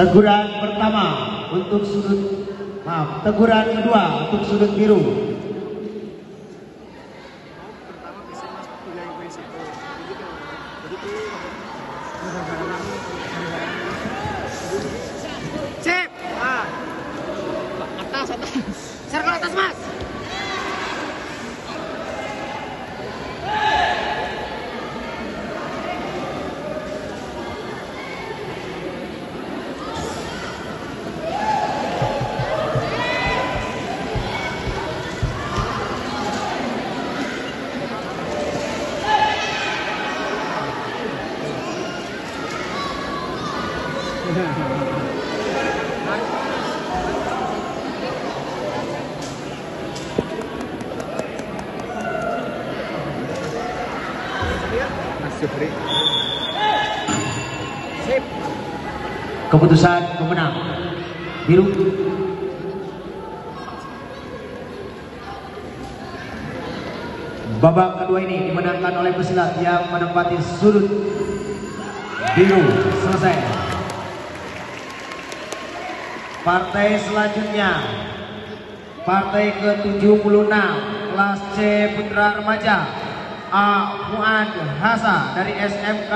Teguran pertama untuk sudut maaf, teguran kedua untuk sudut biru. Sip. Ah. Atas, atas. Circle atas, Mas. Keputusan pemenang biru. Babak kedua ini dimenangkan oleh pesilat yang menempati sudut biru selesai. Partai selanjutnya Partai ke-76 kelas C Putra Remaja A. Fuad Hasa dari SMK